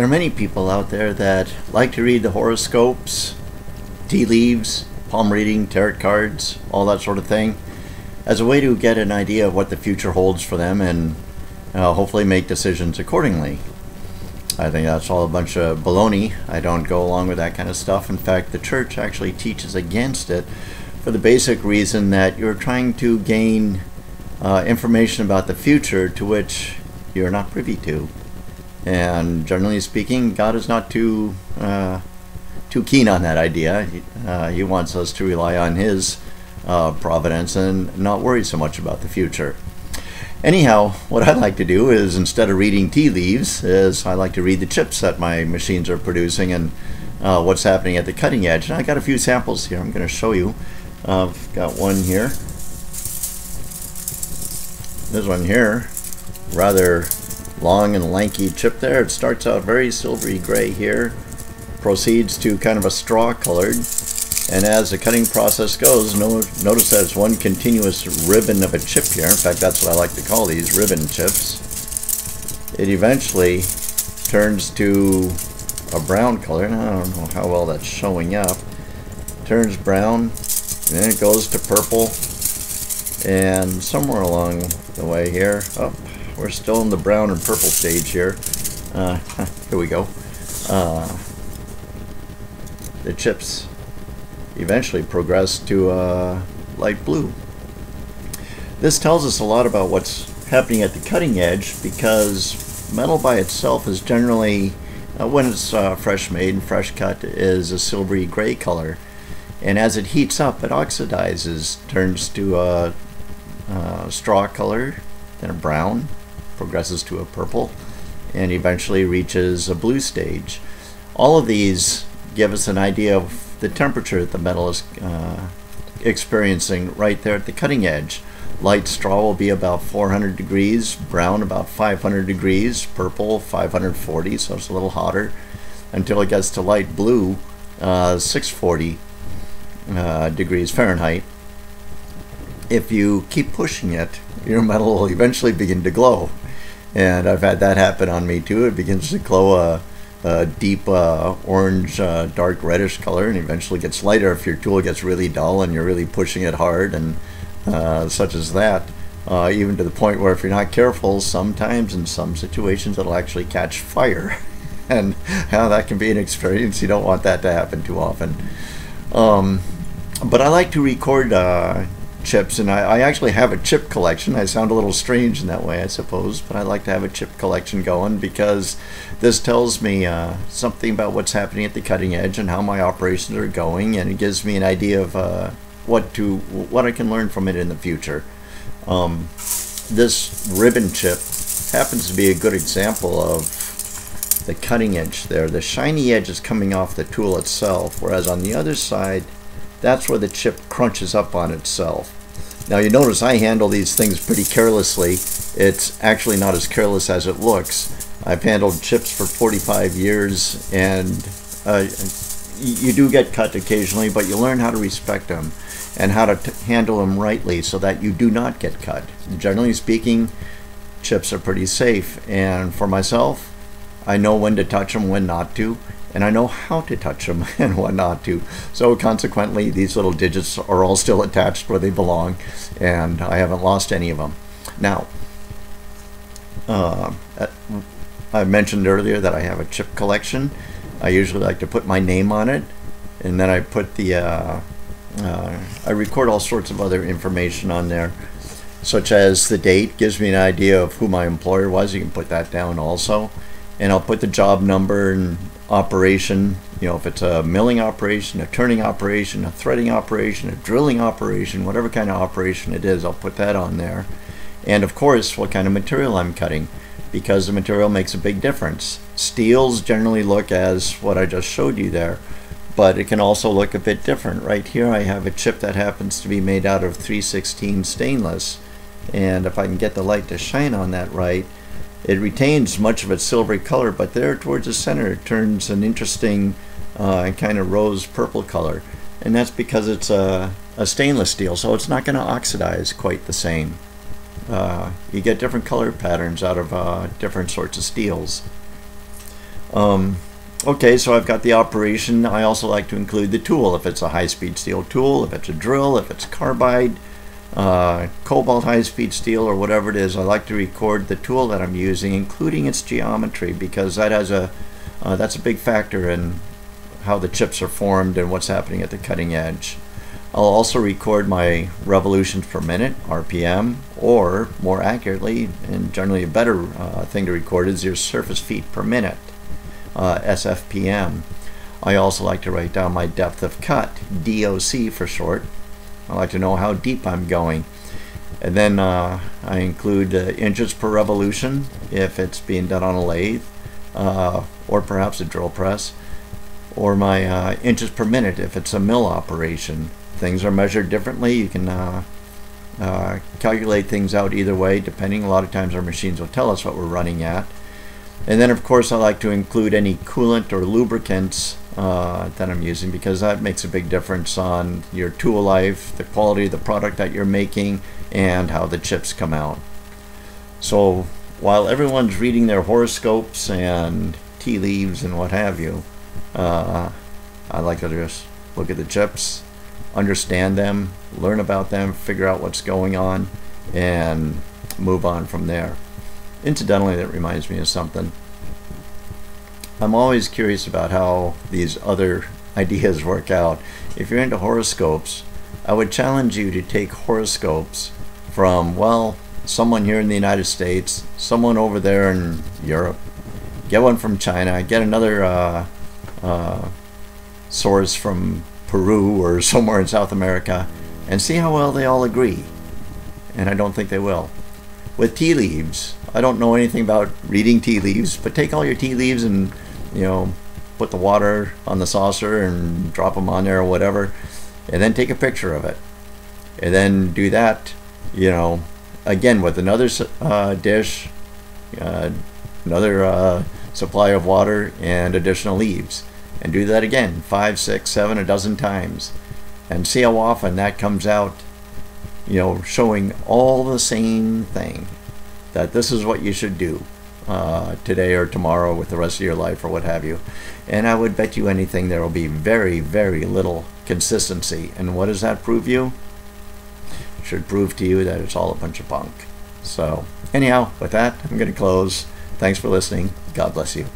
There are many people out there that like to read the horoscopes, tea leaves, palm reading, tarot cards, all that sort of thing, as a way to get an idea of what the future holds for them and uh, hopefully make decisions accordingly. I think that's all a bunch of baloney. I don't go along with that kind of stuff. In fact, the church actually teaches against it for the basic reason that you're trying to gain uh, information about the future to which you're not privy to. And generally speaking, God is not too uh, too keen on that idea. He, uh, he wants us to rely on His uh, providence and not worry so much about the future. Anyhow, what I like to do is instead of reading tea leaves, is I like to read the chips that my machines are producing and uh, what's happening at the cutting edge. And I got a few samples here. I'm going to show you. I've got one here. This one here, rather long and lanky chip there. It starts out very silvery gray here, proceeds to kind of a straw colored, and as the cutting process goes, no, notice that it's one continuous ribbon of a chip here. In fact, that's what I like to call these, ribbon chips. It eventually turns to a brown color, and I don't know how well that's showing up. Turns brown, and it goes to purple, and somewhere along the way here, oh, we're still in the brown and purple stage here. Uh, here we go. Uh, the chips eventually progress to uh, light blue. This tells us a lot about what's happening at the cutting edge because metal by itself is generally, uh, when it's uh, fresh made and fresh cut, is a silvery gray color. And as it heats up, it oxidizes, turns to a, a straw color, then a brown, progresses to a purple, and eventually reaches a blue stage. All of these give us an idea of the temperature that the metal is uh, experiencing right there at the cutting edge. Light straw will be about 400 degrees, brown about 500 degrees, purple 540, so it's a little hotter, until it gets to light blue, uh, 640 uh, degrees Fahrenheit. If you keep pushing it, your metal will eventually begin to glow and I've had that happen on me too. It begins to glow a, a deep uh, orange, uh, dark reddish color, and eventually gets lighter if your tool gets really dull and you're really pushing it hard, and uh, such as that. Uh, even to the point where if you're not careful, sometimes in some situations it'll actually catch fire, and how that can be an experience. You don't want that to happen too often. Um, but I like to record uh, chips, and I, I, actually have a chip collection. I sound a little strange in that way, I suppose, but I like to have a chip collection going because this tells me uh, something about what's happening at the cutting edge and how my operations are going, and it gives me an idea of uh, what to what I can learn from it in the future. Um, this ribbon chip happens to be a good example of the cutting edge there. The shiny edge is coming off the tool itself, whereas on the other side that's where the chip crunches up on itself. Now you notice I handle these things pretty carelessly. It's actually not as careless as it looks. I've handled chips for 45 years and uh, you do get cut occasionally, but you learn how to respect them and how to handle them rightly so that you do not get cut. Generally speaking, chips are pretty safe. And for myself, I know when to touch them, when not to and I know how to touch them and what not to. So consequently, these little digits are all still attached where they belong, and I haven't lost any of them. Now, uh, I mentioned earlier that I have a chip collection. I usually like to put my name on it, and then I put the, uh, uh, I record all sorts of other information on there, such as the date gives me an idea of who my employer was. You can put that down also. And I'll put the job number and operation, you know, if it's a milling operation, a turning operation, a threading operation, a drilling operation, whatever kind of operation it is, I'll put that on there. And of course, what kind of material I'm cutting, because the material makes a big difference. Steels generally look as what I just showed you there, but it can also look a bit different. Right here I have a chip that happens to be made out of 316 stainless, and if I can get the light to shine on that right, it retains much of its silvery color, but there towards the center it turns an interesting uh, kind of rose purple color. And that's because it's a, a stainless steel, so it's not going to oxidize quite the same. Uh, you get different color patterns out of uh, different sorts of steels. Um, okay, so I've got the operation. I also like to include the tool. If it's a high-speed steel tool, if it's a drill, if it's carbide, uh, cobalt high-speed steel, or whatever it is, I like to record the tool that I'm using, including its geometry, because that has a uh, that's a big factor in how the chips are formed and what's happening at the cutting edge. I'll also record my revolutions per minute, RPM, or more accurately, and generally a better uh, thing to record is your surface feet per minute, uh, SFPM. I also like to write down my depth of cut, DOC for short. I like to know how deep I'm going. And then uh, I include uh, inches per revolution if it's being done on a lathe, uh, or perhaps a drill press, or my uh, inches per minute if it's a mill operation things are measured differently. You can uh, uh, calculate things out either way, depending. A lot of times our machines will tell us what we're running at. And then, of course, I like to include any coolant or lubricants uh, that I'm using because that makes a big difference on your tool life, the quality of the product that you're making, and how the chips come out. So while everyone's reading their horoscopes and tea leaves and what have you, uh, I like to just look at the chips understand them, learn about them, figure out what's going on, and move on from there. Incidentally, that reminds me of something. I'm always curious about how these other ideas work out. If you're into horoscopes, I would challenge you to take horoscopes from, well, someone here in the United States, someone over there in Europe, get one from China, get another uh, uh, source from Peru or somewhere in South America and see how well they all agree. And I don't think they will. With tea leaves, I don't know anything about reading tea leaves, but take all your tea leaves and, you know, put the water on the saucer and drop them on there or whatever, and then take a picture of it. And then do that, you know, again with another uh, dish, uh, another uh, supply of water, and additional leaves. And do that again five six seven a dozen times. And see how often that comes out you know showing all the same thing that this is what you should do uh, today or tomorrow with the rest of your life or what have you. And I would bet you anything there will be very very little consistency. And what does that prove you? Should prove to you that it's all a bunch of bunk so anyhow with that I'm going to close. Thanks for listening. God bless you